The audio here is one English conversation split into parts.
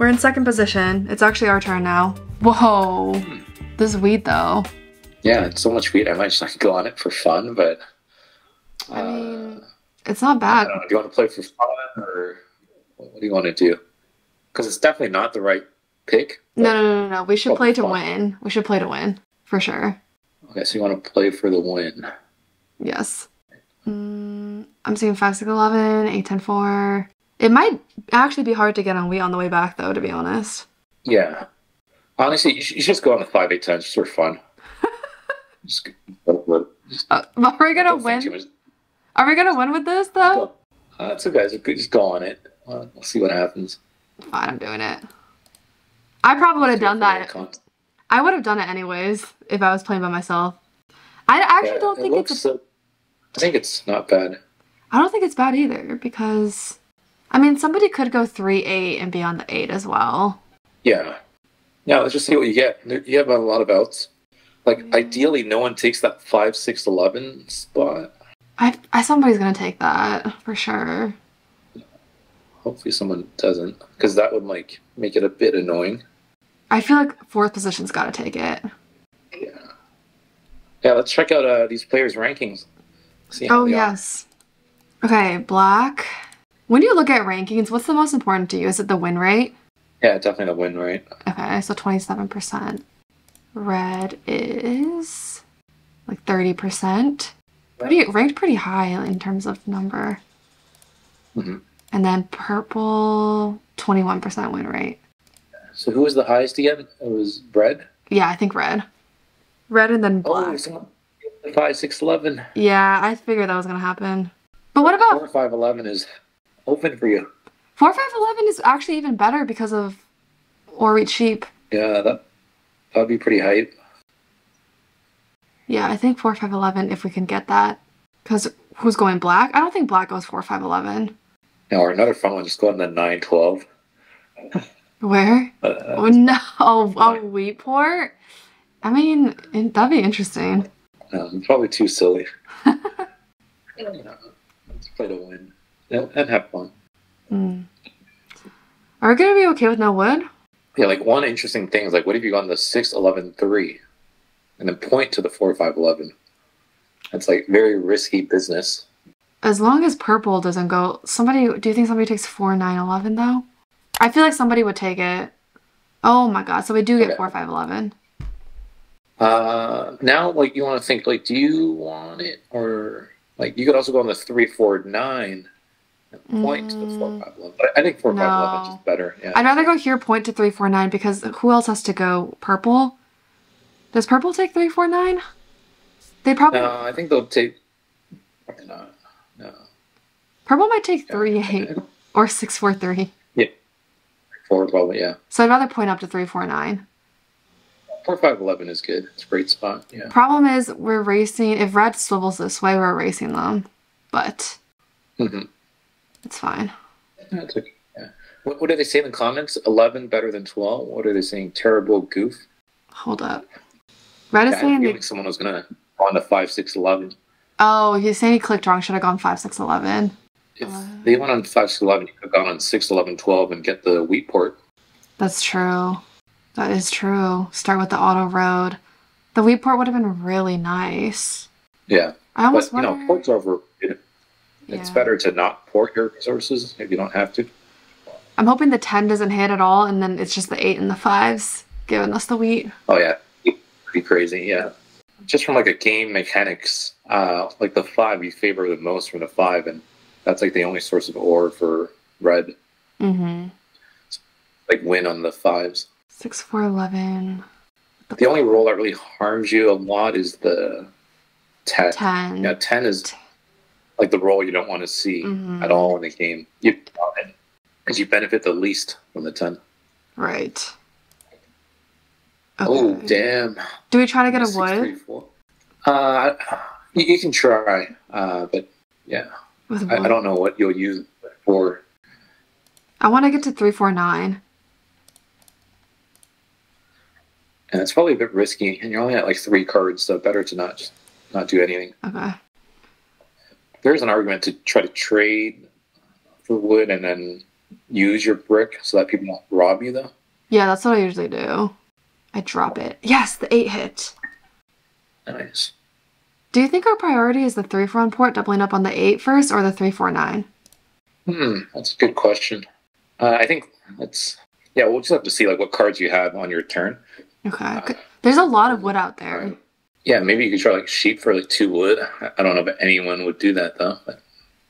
We're in second position. It's actually our turn now. Whoa. This is wheat though. Yeah, it's so much wheat. I might just like go on it for fun, but uh, I mean, it's not bad. Do you want to play for fun or what do you want to do? Because it's definitely not the right pick. No, no, no, no, no. We should play to fun. win. We should play to win for sure. Okay, so you want to play for the win. Yes. Mm, I'm seeing 5, 6, 11, 8, 10, 4. It might actually be hard to get on wheat on the way back, though, to be honest. Yeah. Honestly, you should, you should just go on the five eight times just for fun. just, just Uh, are we think too win? Are we gonna win with this, though? Uh, it's okay. Just go- just go on it. Uh, we'll see what happens. Fine, I'm doing it. I probably would have done that. I would have done it anyways if I was playing by myself. I actually Yeah, don't think it's. A, I think it's not bad. I don't think it's bad either because, I mean, somebody could go three eight and be on the eight as well. Yeah. Yeah, let's just see what you get. You have a lot of outs. Like, Mm. ideally, no one takes that 5 6 11 spot. I, I somebody's gonna take that for sure. Hopefully, someone doesn't, because that would, like, make it a bit annoying. I feel like fourth position's gotta take it. Yeah. Yeah, let's check out uh, these players' rankings. See Oh they are. yes. Okay, black. When you look at rankings, what's the most important to you? Is it the win rate? Yeah, definitely the win rate. Okay, so 27%. Red is like 30%. Pretty ranked pretty high in terms of number. Mhm. And then purple, 21% win rate. So, who was the highest again? It was red? Yeah, I think red. Red and then black. Oh, 5 6 11. yeah, I figured that was gonna happen. But what about 4 5 11 is open for you. 4511 is actually even better because of or reach sheep. Yeah, that that'd be pretty hype. Yeah, I think 4511 if we can get that. Because who's going black? I don't think black goes 4511. Now, or another fun one, just go on the nine twelve. Where? Uh, Oh no! Oh, oh Wheatport. I mean, it- that'd be interesting. um, probably too silly. Let's play to win and have fun. Hmm. Are we gonna be okay with no wood? Yeah, like one interesting thing is like, what if you go on the 6 11 3 and then point to the 4 5 11? That's like very risky business. As long as purple doesn't go. Somebody. Do you think somebody takes four nine eleven though? I feel like somebody would take it. Oh my god! So we do get Okay. four five eleven. Uh, now, like, you want to think, like, do you want it? Or, like, you could also go on the 3 4 9 point to 4 5 11. But I think 4 5 11 is Mm. Just better. Yeah. I'd rather go here point to three four nine because who else has to go purple? Does purple take three four nine? They probably No, I think they'll take. Probably not. No. purple might take three eight or six four three. Four probably, yeah. So I'd rather point up to three four nine. Four five eleven is good. It's a great spot. Yeah. Problem is we're racing. If red swivels this way, we're racing them, but hmm it's fine. That's okay. Yeah. What, what do they say in the comments? Eleven better than twelve. What are they saying? Terrible goof. Hold up. Red is Yeah, I saying. someone was gonna on the five six eleven. Oh, he's saying he clicked wrong. Should have gone five six eleven. If Uh. they went on five six eleven, you could have gone on six eleven twelve and get the wheat port. That's true. That is true. Start with the auto road. The wheat port would have been really nice. Yeah, I almost but you know, wonder. ports are overrated. It's better to not port your resources if you don't have to. I'm hoping the 10 doesn't hit at all, and then it's just the 8 and the 5s giving us the wheat. Oh yeah, pretty crazy. Yeah, just from like a game mechanics, uh, like the five you favor the most from the five, and that's like the only source of ore for red. Mm-hmm. Like win on the fives. 6, 4, 11. The only roll that really harms you a lot is the ten. 10. Yeah, ten is like the role you don't want to see Mhm. at all in the game. You because you benefit the least from the ten. Right. Oh damn! Do we try to get a Six, wood three. Uh, you, you can try, uh, but yeah, I. I don't know what you'll use for. I want to get to three four nine. And it's probably a bit risky, and you're only at like three cards, so better to not just not do anything. Okay. There's an argument to try to trade for wood and then use your brick so that people don't rob you though? Yeah, that's what I usually do. I drop it. Yes, the eight hit. Nice. Do you think our priority is the three four on port, doubling up on the eight first, or the three four nine? Hmm, that's a good question. Uh, I think that's yeah. We'll just have to see like what cards you have on your turn. Okay. c- There's a lot of wood out there. Yeah, maybe you could try like sheep for like two wood. I- don't know if anyone would do that though. But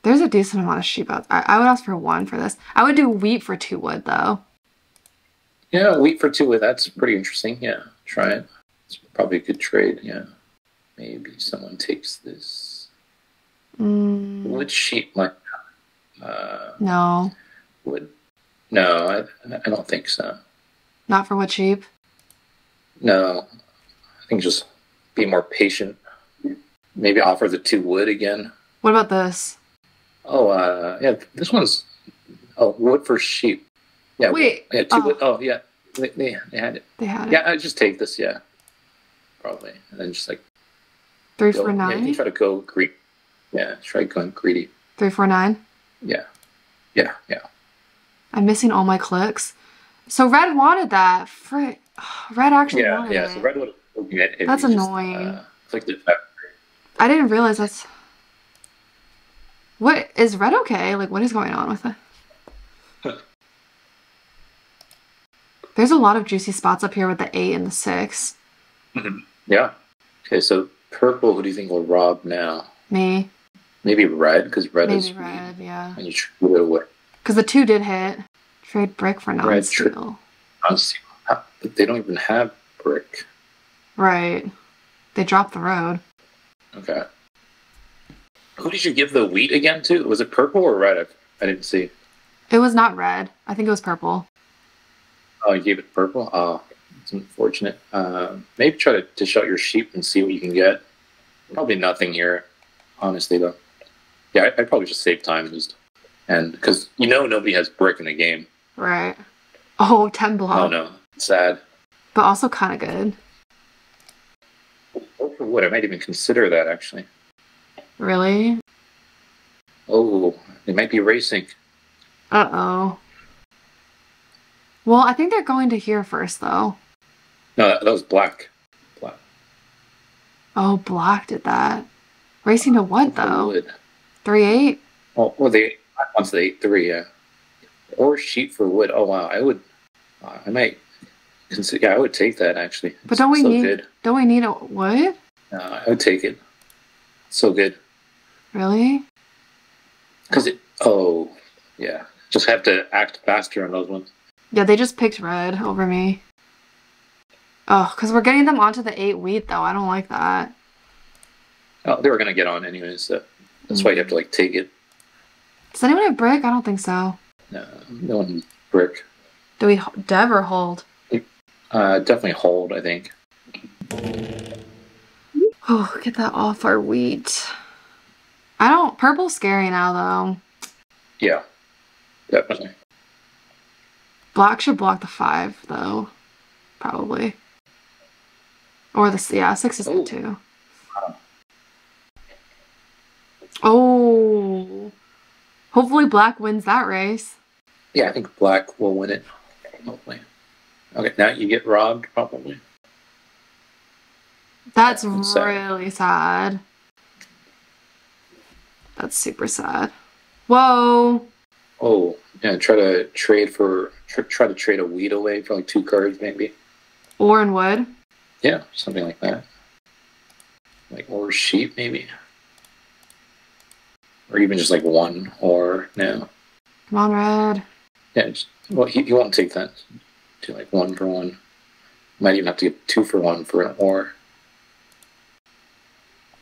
There's a decent amount of sheep out there. I, would ask for one for this. I would do wheat for two wood though. yeah, wheat for two wood. That's pretty interesting. Yeah, try it. It's probably a good trade. Yeah, maybe someone takes this Mm, wood sheep. Like, uh, no, wood. No, I, I don't think so. not for wood sheep. No, I think just be more patient. Maybe offer the two wood again. What about this? Oh, uh, yeah, this one's oh wood for sheep. Yeah, Wait, yeah, two oh. wood. Oh, yeah, they, they, they had it. They had it. Yeah, I just take this. Yeah, probably, and then just like Three go, four yeah, you try to go greedy. Yeah, try going greedy. Three four nine. Yeah, yeah, yeah. I'm missing all my clicks. So red wanted that. Frick. Red actually Yeah, wanted yeah. it. So red would. It That's you just, annoying. uh, clicked it back. I didn't realize that's. What is red okay? Like, what is going on with it? There's a lot of juicy spots up here with the eight and the six. Yeah. Okay, so purple. Who do you think will rob now? Me, Maybe red, because red is maybe red, yeah. and you trade it away. Because the two did hit. Trade brick for Red non-steel. Honestly, how- they don't even have brick. Right. They dropped the road. Okay. Who did you give the wheat again to? Was it purple or red? I, didn't see. It was not red. I think it was purple. Oh, you gave it purple. Oh, it's unfortunate. Uh, maybe try to dish out your sheep and see what you can get. Probably nothing here, honestly though. Yeah, I, I'd probably just save time just and because you know nobody has brick in the game. Right. Oh, 10 block. Oh no, sad. But also kind of good. Wood, I might even consider that actually. Really? Oh, they might be racing. Uh oh. Well, I think they're going to here first, though. No, that, that was black. Black. Oh, black did that. Racing to what, though? Wood. 3 8? Oh, well, they once they ate three, yeah. Or sheep for wood. Oh wow, I would. Uh, I might consider. Yeah, I would take that actually. But don't we so need- good. Don't we need a wood? Uh, I would take it. So good Really? because it. Oh, yeah. Just have to act faster on those ones. Yeah, they just picked red over me. Oh, because we're getting them onto the 8 wheat, though. I don't like that. Oh, they were gonna get on anyways. So that's why you have to like take it. Does anyone have brick? I don't think so. No, no one brick. Do we dev or hold? Uh, definitely hold. I think. Oh, get that off our wheat. I don't. Purple's scary now, though. Yeah, definitely. Black should block the five, though. Probably. Or the yeah, six is Oh. good too. Oh. Hopefully, black wins that race. Yeah, I think black will win it. Hopefully. Okay, now you get robbed probably. That's sad. really sad. That's super sad. Whoa. Oh, yeah. Try to trade for tr- try to trade a wheat away for like two cards, maybe. Or and wood. Yeah, something like that. Like or sheep, maybe, or even just like one or no. Come on, red. Yeah, just, well, he, he won't take that. Do like one for one. Might even have to get two for one for an or.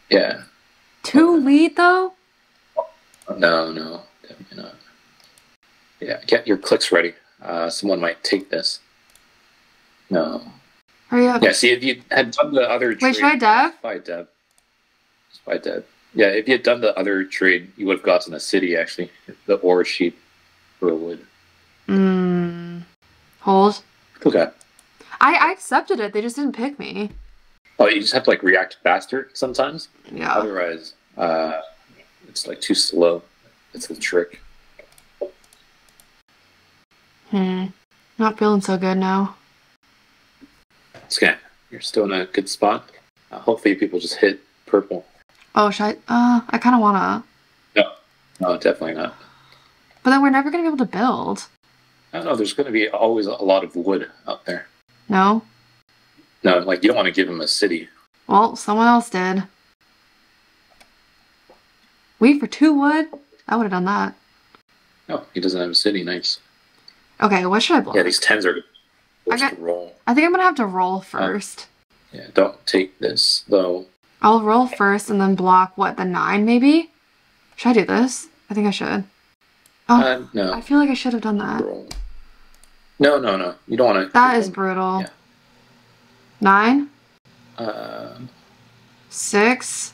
Yeah. Two wheat, though? No, no, definitely not. Yeah, get your clicks ready. Uh, someone might take this. No. Hurry up. Yeah, see, if you had done the other Wait, should I dev? By dev. Just by dev. Yeah, if you had done the other trade, you would have gotten a city, actually. The ore sheep for wood. Mmm. Hold. Okay. I, I accepted it. They just didn't pick me. Oh, you just have to, like, react faster sometimes. Yeah. Otherwise, uh, it's, like, too slow. It's a trick. Hmm. Not feeling so good now. It's okay. You're still in a good spot. Uh, hopefully, people just hit purple. Oh, should I? Uh, I kind of wanna. No, no, definitely not. But then we're never gonna be able to build. I don't know. There's going to be always a lot of wood out there. No. No, like you don't want to give him a city. Well, someone else did. Wait for two wood. I would have done that. No, he doesn't have a city. Nice. Okay, what should I block? Yeah, these tens are I got- roll. I think I'm gonna have to roll first. Yeah, don't take this though. I'll roll first and then block what the nine maybe. Should I do this? I think I should. Oh, Uh, no, I feel like I should have done that. roll. No, no, no. You don't want to. That is brutal. Yeah. Nine, Uh, six,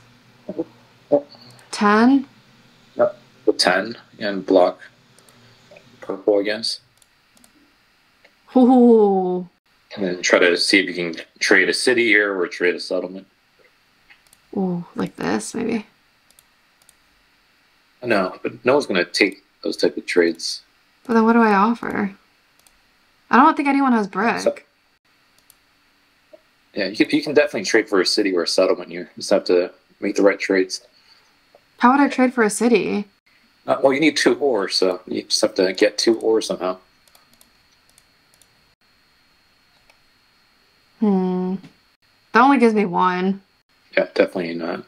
ten. the ten and block purple, I guess, Ooh. and then try to see if you can trade a city here or trade a settlement. Ooh, like this maybe. No, but no one's going to take those type of trades. But then what do I offer? I don't think anyone has brick. Yeah, you can, you can definitely trade for a city or a settlement. You just have to make the right trades. How would I trade for a city? Uh, well, you need two ore, so you just have to get two ore somehow. Hmm. That only gives me one. Yeah, definitely not.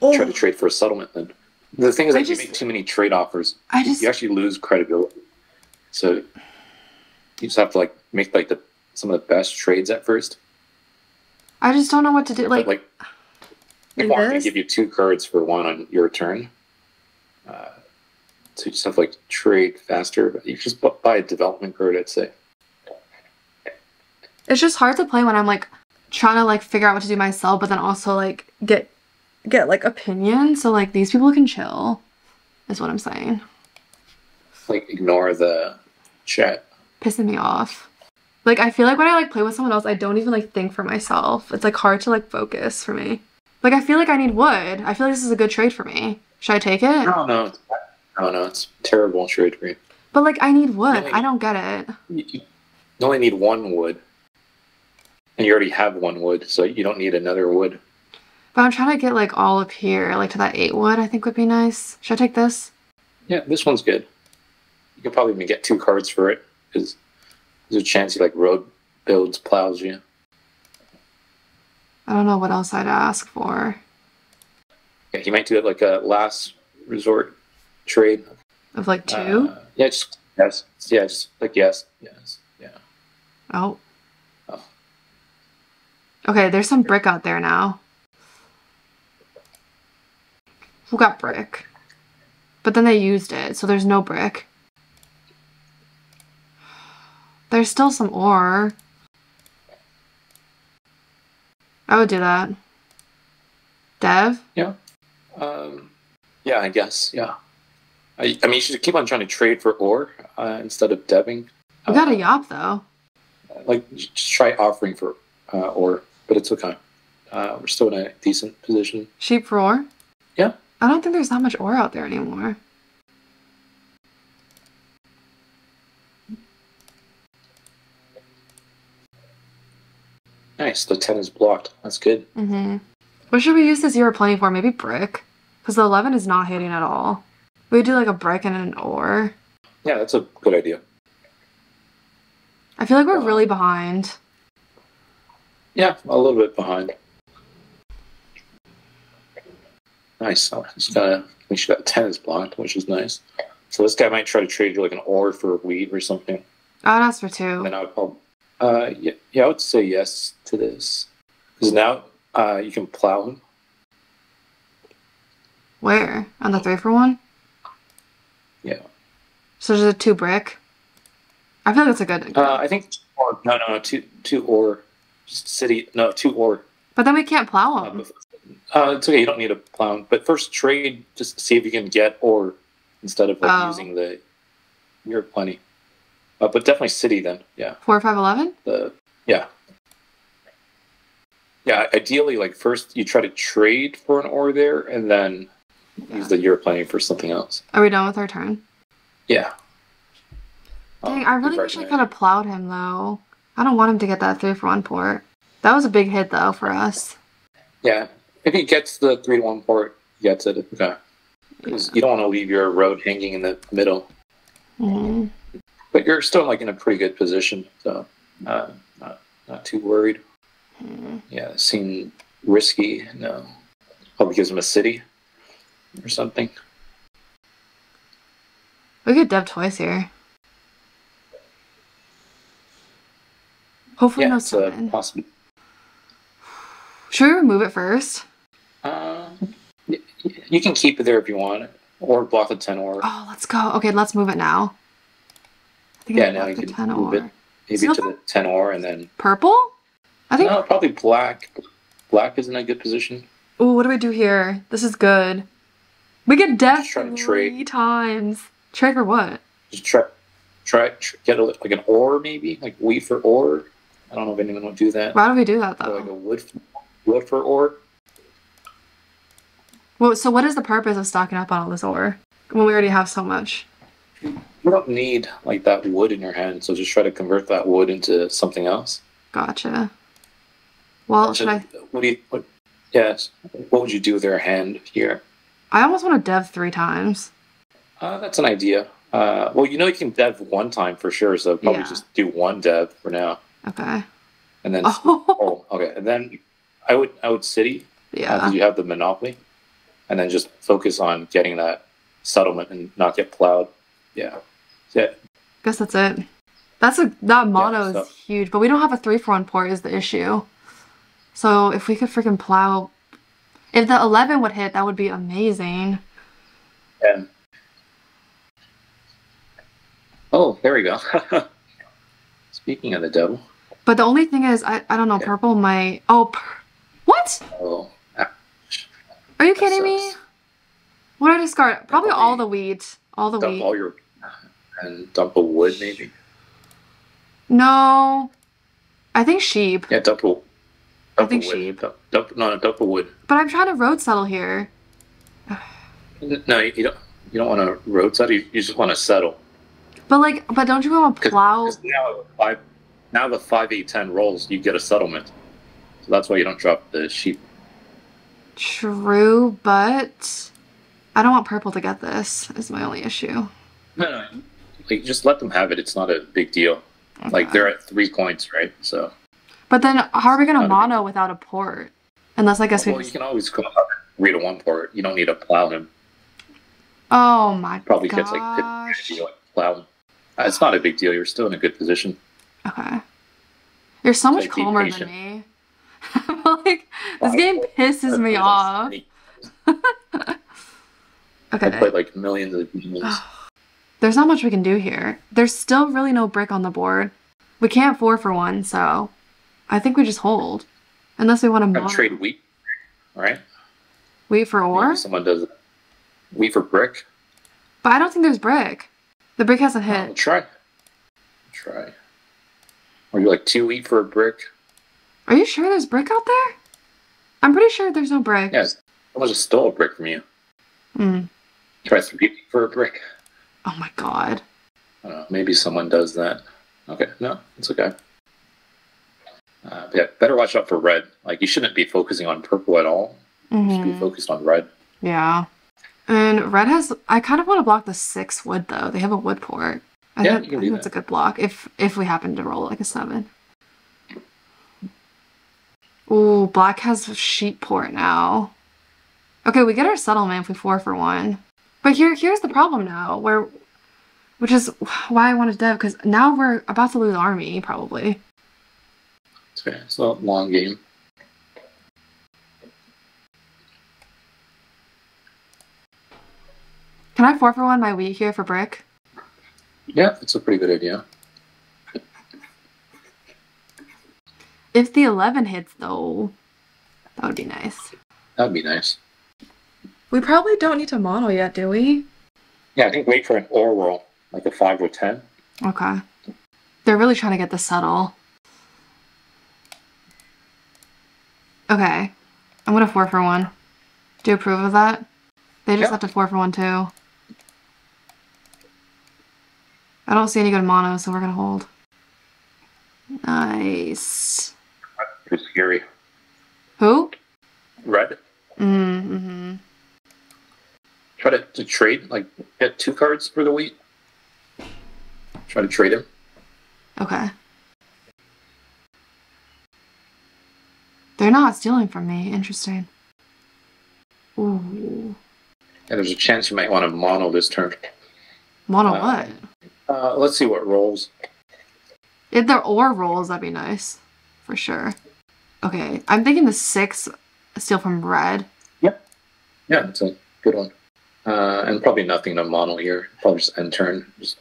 Try to trade for a settlement then. The thing is I that just- you make too many trade offers, I just you actually lose credibility. So you just have to like make like the some of the best trades at first. I just don't know what to do. Like, like like people aren't going to give you two cards for one on your turn. Uh, so you just have like trade faster. But you just buy a development card, I'd say. it's just hard to play when I'm like trying to like figure out what to do myself, but then also like get get like opinions. So like these people can chill, is what I'm saying. Like ignore the chat. Pissing me off. Like I feel like when I like play with someone else, I don't even like think for myself. It's like hard to like focus for me. Like I feel like I need wood. I feel like this is a good trade for me. Should I take it? No, no, no, no. It's a terrible trade for you. But like I need wood. Really? I don't get it. You, you only need one wood, and you already have one wood, so you don't need another wood. But I'm trying to get like all up here, like to that eight wood. I think would be nice. Should I take this? Yeah, this one's good. You can probably even get two cards for it because there's a chance he like road builds plows you. I don't know what else I'd ask for. Yeah, he might do it like a last resort trade. Of like two? Uh, yeah, just yes, yeah, just like yes, yes, yeah. oh. Oh. Okay, there's some brick out there now. Who got brick? But then they used it, so there's no brick. There's still some ore. I would do that. Dev? Yeah. Um, yeah, I guess, yeah. I, I mean, you should keep on trying to trade for ore uh, instead of devving. We got a yop though. like just try offering for uh, ore, but it's okay. Uh, we're still in a decent position. Sheep for ore? Yeah. I don't think there's that much ore out there anymore. Nice, the ten is blocked. That's good. Mm-hmm. What should we use the Year of Plenty for? Maybe brick? Because the 11 is not hitting at all. We do like a brick and an ore. Yeah, that's a good idea. I feel like we're really behind. Yeah, a little bit behind. Nice. Oh, just gotta make sure that ten is blocked, which is nice. So this guy might try to trade you like an ore for wheat or something. I would ask for two. then I would probably, uh, yeah, yeah, I would say yes to this because now uh, you can plow him. Where? On the three for one? Yeah. So there's a two brick. I feel like that's a good. Uh, I think or, no, no, no, two, two or just city, no, two or. but then we can't plow Uh, them. uh, it's okay. You don't need a plow, but first trade just to see if you can get ore instead of like Oh. using the. You're plenty, uh, but definitely city then. Yeah, Four, five, eleven? the yeah, yeah. Ideally, like first you try to trade for an ore there, and then use the you're plenty for something else. Are we done with our turn? Yeah, Dang, I really wish I could have plowed him though. I don't want him to get that three for one port. That was a big hit though for us. Yeah, if he gets the three to one port, he gets it. Okay. Because you don't want to leave your road hanging in the middle. Mhm. But you're still like in a pretty good position, so uh, not not too worried. Mhm. Yeah, it seemed risky. No, probably gives him a city or something. We could dev twice here. Hopefully Yeah, no it's possible. Should we remove it first? Uh, y- you can keep it there if you want, or block the ten or Oh, let's go. Okay, let's move it now. Yeah, now you can 10 move it. maybe to the ten or, and then Purple? I think. no, probably black. Black is in a good position. Ooh, what do we do here? This is good. We get Just three times. Trade for what? Just try, try, tr get a, like an ore maybe, like wheat for ore. I don't know if anyone would do that. Why do we do that Or like a wood, wood for ore. Well, so what is the purpose of stocking up on all this ore when we already have so much? You don't need like that wood in your hand, so just try to convert that wood into something else. Gotcha. Well, So should I? What do you? What, yes. What would you do with your hand here? I almost want to dev three times. Uh, that's an idea. Uh, well, you know you can dev one time for sure, so probably Yeah. just do one dev for now, Okay. and then Oh, oh, okay, and then I would I would city yeah. because you have the monopoly, and then just focus on getting that settlement and not get plowed. Yeah, yeah. Guess that's it. That's a that mono so- is huge, but we don't have a three for one port is the issue. So if we could freaking plow, if the eleven would hit, that would be amazing. And oh, there we go. Speaking of the devil, But the only thing is, I, I don't know, Yeah. purple might. Oh, per- what? oh, ah, Are you That kidding me? What did I discard? Probably Dump all the- wheat. All the dump wheat. all your and dump a wood maybe. No, I think sheep. Yeah, dump a. Dump I think a wood. sheep. Dump, dump no, no, dump a wood. But I'm trying to road settle here. No, you don't. You don't want to road settle. You, you just want to settle. But like, but don't you want to plow? 'cause now the five, now the five eight ten rolls, you get a settlement. So that's why you don't drop the sheep. True, but I don't want purple to get this. Is my only issue. No, no, like just let them have it. It's not a big deal. Like they're at three points, right? So But then, how are we gonna Not a big mono without a port? Unless I guess we. well, you can always go up and read a one port. You don't need to plow him. Oh my god. Probably gosh. gets like 50 if you don't plow him. Uh, It's not a big deal. You're still in a good position. Okay. You're so much Like, calmer than me. like this game pisses me off. I Okay. played like millions of games. There's not much we can do here. There's still really no brick on the board. We can't four for one, so I think we just hold. Unless we want to trade wheat, right? wait for ore. Maybe someone does wheat for brick. But I don't think there's brick. The brick hasn't hit. try. Try. Or you like two wheat for a brick? Are you sure there's brick out there? I'm pretty sure there's no brick. Yes. Someone just stole a brick from you. Mm. Try three wheat for a brick. Oh my god. I don't know. Maybe someone does that. Okay. No, it's okay. Uh, yeah, better watch out for red. Like you shouldn't be focusing on purple at all. You should be focused on red. Yeah. And red has. I kind of want to block the six wood though. They have a wood port. I Yeah, think, you can I do think that's a good block if if we happen to roll like a seven. Ooh, black has sheep port now. Okay, we get our settlement if we four for one. But here here's the problem now, where which is why I wanted to dev, because now we're about to lose army, probably. It's okay. It's a long game. Can I four for one my wheat here for brick? Yeah, it's a pretty good idea. If the eleven hits though, that would be nice. That'd be nice. We probably don't need to mono yet, do we? Yeah, I think wait for an ore roll, like a five or ten. Okay. They're really trying to get the settle. Okay. I'm gonna four for one. Do you approve of that? They just Yeah. have to four for one too. I don't see any good mono, so we're gonna hold. Nice. Pretty scary. Who? Red. Mm-hmm. Try to, to trade, like get two cards for the wheat. Try to trade him. Okay. They're not stealing from me. Interesting. Ooh. And there's a chance you might want to mono this turn. Mono Uh, what? Uh, let's see what rolls. If there or rolls, that'd be nice. For sure. Okay. I'm thinking the six steal from red. Yep. Yeah, it's a good one. Uh, and probably nothing to mono here. Probably just end turn. Just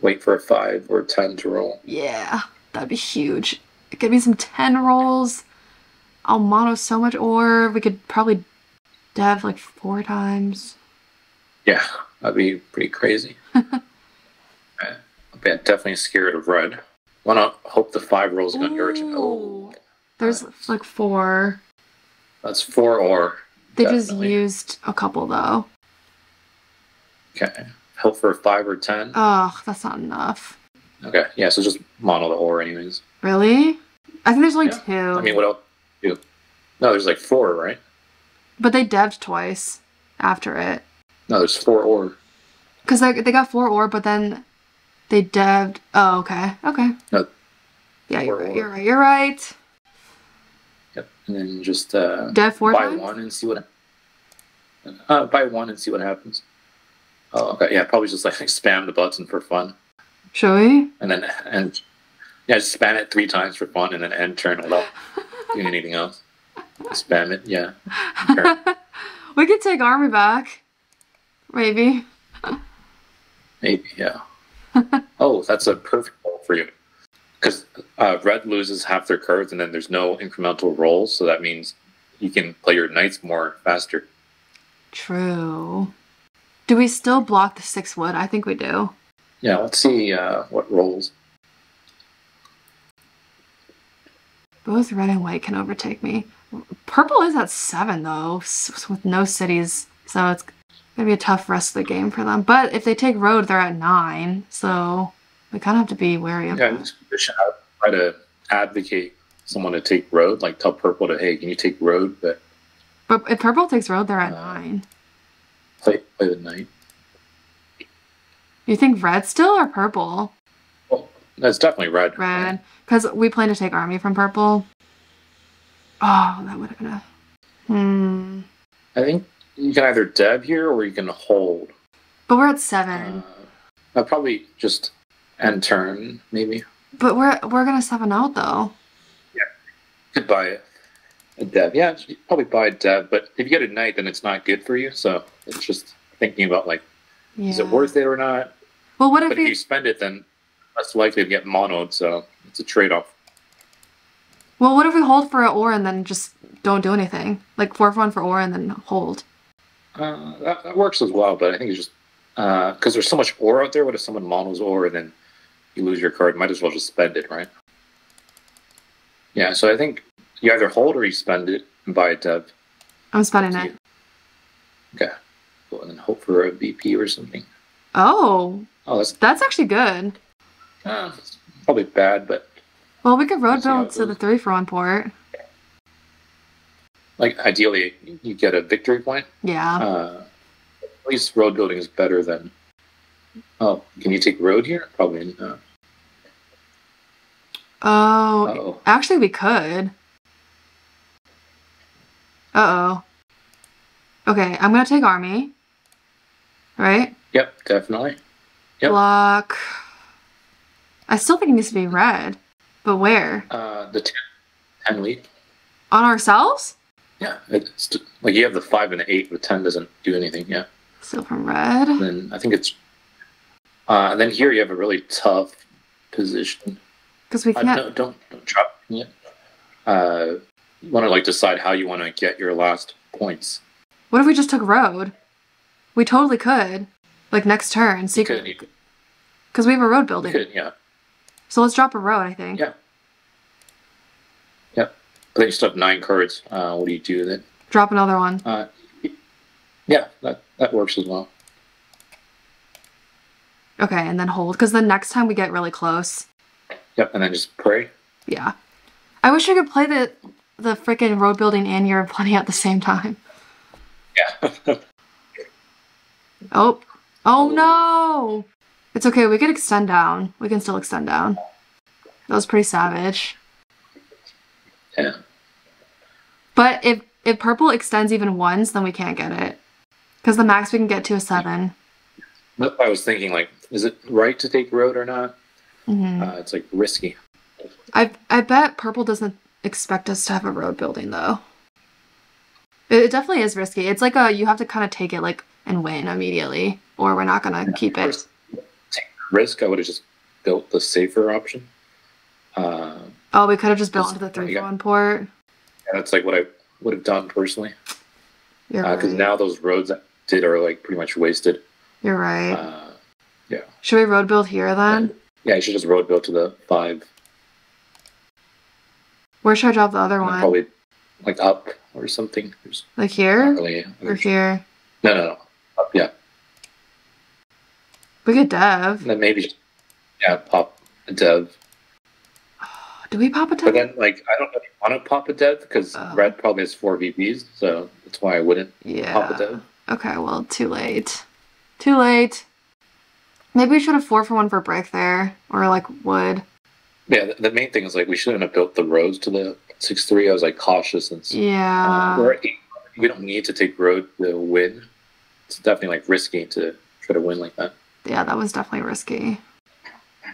wait for a five ore a ten to roll. Yeah. That'd be huge. Give me some 10 rolls. I'll mono so much ore. We could probably dev like four times. Yeah, that'd be pretty crazy. Yeah, definitely scared of red. Wanna hope the five rolls on your turn. Oh. There's like four. that's four or. They just used a couple though. Okay. Hope for five or ten. Ugh, that's not enough. Okay, yeah, so just mono the ore, anyways. Really? I think there's only Yeah. two. I mean, what else? do? No, there's like four, right? but they devved twice after it. No, there's four ore. Because they, they got four ore, but then they devved. Oh, okay. Okay. No. Yeah, you're right. You're right. You're right. Yep. And then just uh, Dev buy times? one and see what. Uh, buy one and see what happens. Oh, okay. Yeah, probably just like spam the button for fun, Shall we? and then and yeah, just spam it three times for fun, and then end turn without doing anything else. Spam it, yeah. We could take army back. Maybe. Maybe, yeah. oh, that's a perfect roll for you. Because uh, red loses half their cards, and then there's no incremental rolls, so that means you can play your knights more faster. True. Do we still block the six wood? I think we do. Yeah, let's see uh, what rolls. Both red and white can overtake me. Purple is at seven though, s- with no cities, so it's gonna be a tough rest of the game for them. But if they take road, they're at nine, so we kind of have to be wary of Yeah, that. Position, I try to advocate someone to take road, like tell purple to, hey, can you take road, but But if purple takes road, they're at Uh, nine. play play the knight. You think red still or purple? Well, that's definitely red. Red, because we plan to take army from purple. Oh, that would have been a. Hmm. I think you can either dev here or you can hold. But we're at seven. Uh, I'd probably just end turn, maybe. But we're we're gonna seven out though. Could buy a dev. Yeah, you probably buy a dev, but if you get a knight, then it's not good for you. So it's just thinking about like, Yeah. is it worth it or not? Well, what if But if you spend it, then less likely to get monoed. So it's a trade off. Well, what if we hold for an ore and then just don't do anything? Like four for one for ore and then hold. Uh, that, that works as well, but I think it's just because there's so much ore out there. What if someone monos ore and then you lose your card? Might as well just spend it, right? Yeah, so I think you either hold or you spend it and buy a dev. I'm spending it. Okay. Cool, and then hope for a BP or something. Oh, Oh, that's that's actually good. uh, probably bad, but Well, we could road Let's see how build to the three for one port. like ideally you get a victory point. Yeah. Uh, at least road building is better than. Oh, can you take road here? Probably not. oh, Oh, actually, we could. Uh oh. Okay, I'm gonna take army. Right? yep, definitely. Yep. Block. I still think it needs to be red, but where? Uh, the 10, 10 lead. On ourselves? Yeah, it's like you have the five and the eight, but ten doesn't do anything. Yeah, Still from red. then I think it's. Uh, and then here you have a really tough position. Because we Uh, can't. no, don't don't drop yet. Uh, you want to like decide how you want to get your last points. What if we just took road? We totally could. Like next turn, secret. could, you could, Because we have a road building. could, yeah, So let's drop a road, I think. Yeah. yep. But then you still have nine cards. Uh, what do you do then? Drop another one. Uh, yeah, that that works as well. Okay, and then hold. Because the next time we get really close. Yep, and then just pray. Yeah. I wish I could play the the freaking road building and Year of Plenty at the same time. Yeah. Oh. Oh no! Oh. It's okay, we can extend down. We can still extend down. That was pretty savage. yeah. But if if purple extends even once, then we can't get it. Because the max we can get to is seven. I was thinking, like, is it right to take road or not? hmm Uh, it's like risky. I I bet purple doesn't expect us to have a road building though. It, it definitely is risky. It's like a you have to kind of take it like and win immediately, or we're not gonna keep it. First, take the risk. I would have just built the safer option. Uh, Oh, we could have just built into the three one port. and that's like what I would have done personally. You're Because right. now those roads I did are like pretty much wasted. You're right. Uh, Should we road build here then? yeah, you should just road build to the five. Where should I drop the other and one? Probably like up or something. There's Like here really. or here? No, no, no. Up, yeah. We could dev. And then maybe just, yeah, pop a dev. Do we pop a dev? But then, like, I don't know if you want to pop a dev because Oh. red probably has four VPs, so that's why I wouldn't yeah. pop a Yeah. dev. Okay, well, too late. Too late. Maybe we should have four for one for brick there, or like wood. Yeah, the, main thing is like we shouldn't have built the roads to the six three. I was like cautious and Yeah. uh, we're at eight. we don't need to take road to win. It's definitely like risky to try to win like that. Yeah, that was definitely risky.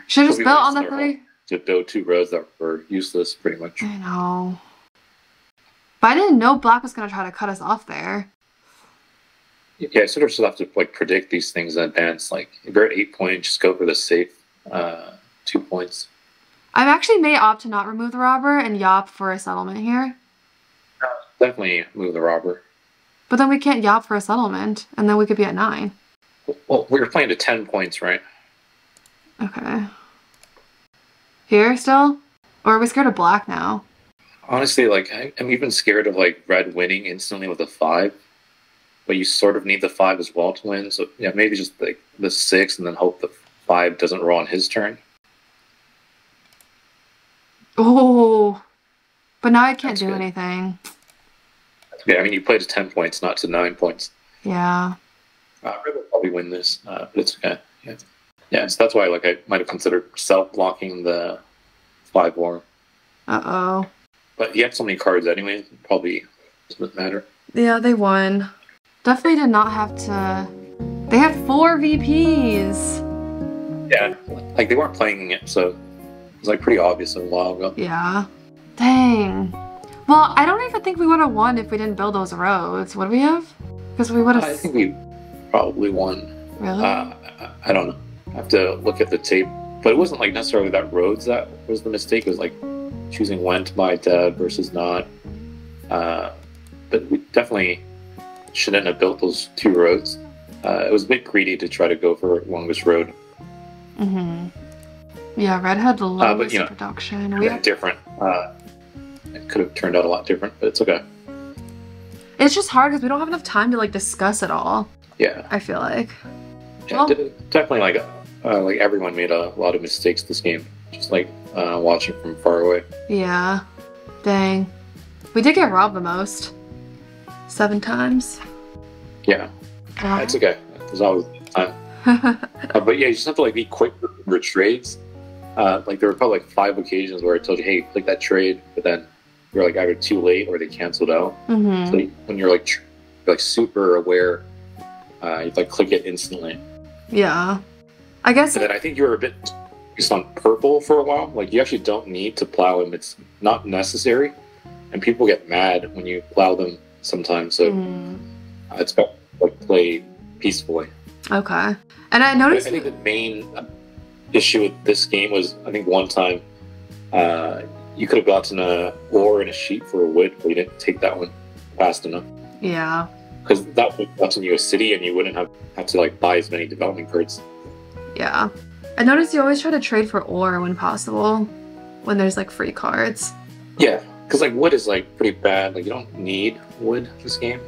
Should have just built on the three. To build two roads that were useless, pretty much. I know. But I didn't know Black was gonna try to cut us off there. Yeah, I sort of just have to like predict these things in advance. Like if you're at eight points, just go for the safe uh, two points. I've actually may opt to not remove the robber and yop for a settlement here. Definitely move the robber. But then we can't yop for a settlement, and then we could be at nine. Well, we were playing to ten points, right? Okay. Here still? Or are we scared of black now? Honestly, like I, I'm even scared of like red winning instantly with a five, but you sort of need the five as well to win. So yeah, maybe just like the six and then hope the five doesn't roll on his turn. Oh. But now I can't That's do good. anything. Yeah, I mean you played to ten points, not to nine points. Yeah. Uh, will probably win this, uh, but it's okay. Yeah, yeah. So that's why like I might have considered self blocking the five war, Uh oh. but you have so many cards anyway, probably doesn't matter. Yeah, they won. Definitely did not have to. They had four VPs. Yeah, like they weren't playing it, so it was like pretty obvious a while ago. Yeah. Dang. Well, I don't even think we would have won if we didn't build those roads. Would we have? Because we would have. I think we probably won. Really? Uh, I- don't know. I have to look at the tape, but it wasn't like necessarily that roads that was the mistake. It was like choosing when to buy dev versus not. Uh, but we definitely shouldn't have built those two roads. Uh, it was a bit greedy to try to go for longest road. mm-hmm. Yeah, Red had the lowest you know, production. We Yeah, different. Uh, it could have turned out a lot different, but it's okay. It's just hard because we don't have enough time to like discuss it all. Yeah, I feel like. yeah Well- definitely. Like, uh, like everyone made a lot of mistakes this game. Just like uh, watching from far away. Yeah. Dang. We did get robbed the most. Seven times. Yeah, Wow. it's okay. There's always time. Uh, but yeah, you just have to like be quick with your trades. Uh, like there were probably like five occasions where I told you, "Hey, click that trade," but then you're like either too late or they canceled out. hmm So when you're like tr- you're, like super aware, uh, you like click it instantly. Yeah. I guess. And then I think you were a bit focused on purple for a while. Like you actually don't need to plow them; it's not necessary. And people get mad when you plow them sometimes. So Mm, it's better like play peacefully. okay. And I noticed. I think the main uh, issue with this game was I think one time uh, you could have gotten a ore and a sheep for a wood, but you didn't take that one fast enough Yeah. because that would have gotten you a city, and you wouldn't have had to like buy as many development cards. Yeah. I noticed you always try to trade for ore when possible. When there's like free cards. Yeah, because like wood is like pretty bad. Like you don't need wood this game.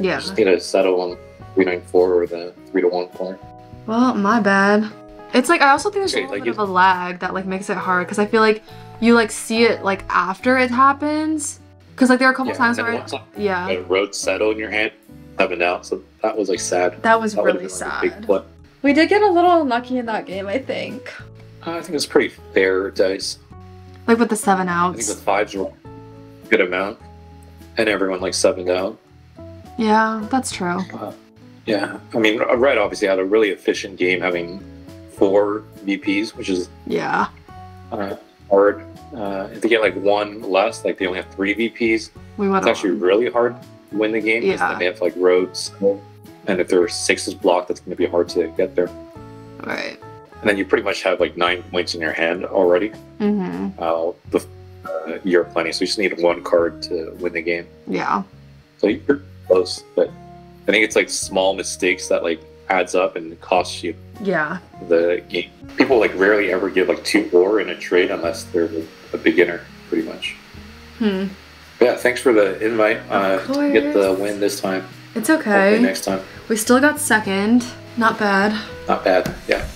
You Yeah. just need to settle on three nine four or the three to one point. Well, my bad. It's like I also think there's a little like bit you- of a lag that like makes it hard because I feel like you like see it like after it happens. Because like there are a couple Yeah, times where once, like, yeah, the road settle in your hand, seven out. So that was like sad. that was That really been, like, a big sad. play. We did get a little unlucky in that game, I think. Uh, I think it's pretty fair dice. Like with the seven outs. I think the outs. fives were a good amount, and everyone like seven out. Yeah, that's true. Uh, yeah, I mean, Red obviously had a really efficient game, having four VPs, which is Yeah. uh, hard. Uh, if they get like one less, like they only have three VPs, We it's actually really hard to win the game because Yeah. they have like roads, and if there are sixes blocked, that's going to be hard to get there. Right. And then you pretty much have like nine points in your hand already. Mm-hmm. Uh, the uh, Year of Plenty, so you just need one card to win the game. Yeah. So you're close, but I think it's like small mistakes that like adds up and costs you Yeah. the game. People like rarely ever give like two or in a trade unless they're a beginner, pretty much. Hmm. Yeah, thanks for the invite. Uh, to get the win this time. It's Hopefully okay. next time. We still got second. Not bad. Not bad. Yeah.